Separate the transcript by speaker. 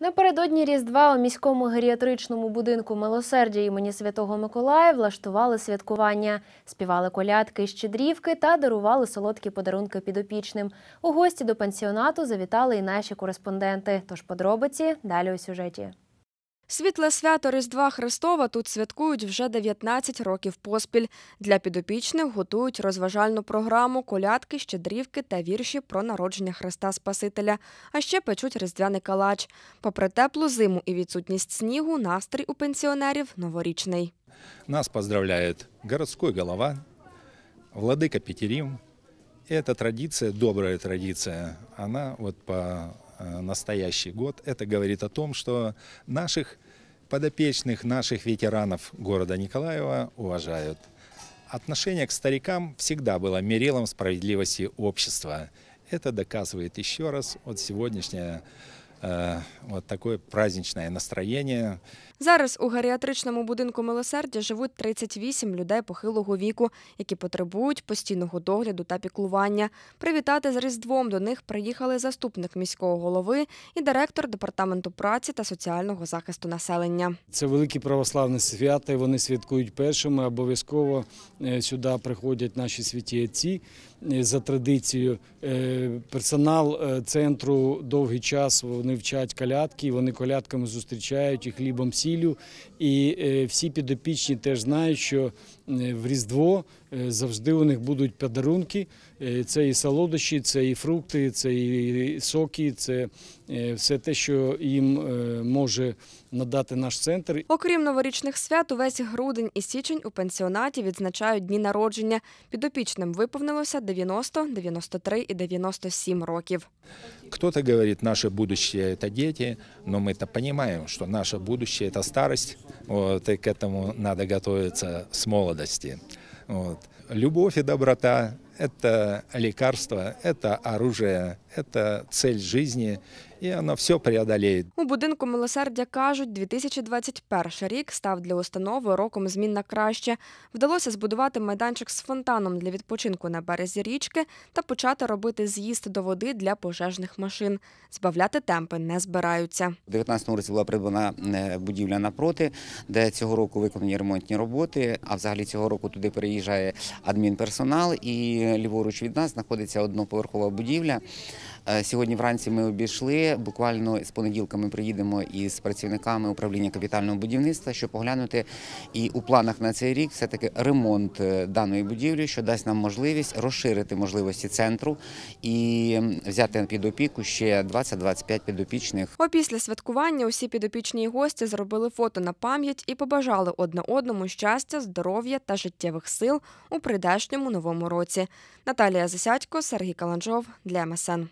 Speaker 1: Напередодні Різдва у міському геріатричному будинку милосердя імені Святого Миколая влаштували святкування, співали колядки щедрівки та дарували солодкі подарунки підопічним. У гості до пансіонату завітали і наші кореспонденти. Тож подробиці далі у сюжеті.
Speaker 2: Світле свято Різдва Христова тут святкують вже 19 років поспіль. Для підопічних готують розважальну програму, колядки, щедрівки та вірші про народження Христа Спасителя. А ще печуть різдвяний калач. Попри теплу зиму і відсутність снігу, настрій у пенсіонерів новорічний.
Speaker 3: Нас поздравляет городской голова, владыка Петерим. И эта традиция, добрая традиция, она вот по э, настоящий год, это говорит о том, что наших подопечных, наших ветеранов города Николаева уважают. Отношение к старикам всегда было мерилом справедливости общества. Это доказывает еще раз вот сегодняшнее э, вот такое праздничное настроение,
Speaker 2: Зараз у геріатричному будинку милосердя живуть 38 людей похилого віку, які потребують постійного догляду та піклування. Привітати з Різдвом до них приїхали заступник міського голови і директор департаменту праці та соціального захисту населення.
Speaker 4: Це великі православні свята, і вони святкують першими. Обов'язково е, сюди приходять наші святі отці е, за традицією. Е, Персонал е, центру довгий час вони вчать колядки, вони колядками зустрічають і хлібом сіллю. І е, всі підопічні теж знають, що в Різдво е, завжди у них будуть подарунки. Е, Це і солодощі, це і фрукти, це і соки, це е, все те, що їм е, може надати наш центр.
Speaker 2: Окрім новорічних свят, увесь грудень і січень у пенсіонаті відзначають дні народження. Підопічним виповнилося 90, 93 і 97 років.
Speaker 3: Кто-то говорит, наше будущее – это дети, но мы-то понимаем, что наше будущее – это старость, вот, и к этому надо готовиться с молодости. Вот. Любовь и доброта – это лекарство, это оружие, это цель жизни, и оно все преодолеет.
Speaker 2: У будинку милосердя кажуть, 2021 рік став для установи роком змін на краще. Вдалося збудувати майданчик з фонтаном для відпочинку на березі річки та почати робити з'їзд до води для пожежних машин. Збавляти темпи не збираються.
Speaker 5: У 2019 році була придбана е, будівля напроти, де цього року виконані ремонтні роботи. А взагалі цього року туди переїжджає адмінперсонал, і ліворуч від нас знаходиться одноповерхова будівля. Е, Сьогодні вранці ми обійшли. Буквально з понеділка ми приїдемо із працівниками управління капітального будівництва, щоб поглянути. І у планах на цей рік все-таки ремонт е, даної будівлі, що дасть нам можливість розширити можливості центру і взяти під опіку ще 20-25 підопічних.
Speaker 2: Опісля святкування усі підопічні й гості зробили фото на пам'ять і побажали одне одному щастя, здоров'я та життєвих сил у прийдешньому новому році. Наталія Засядько, Сергій Каланжов для МСН.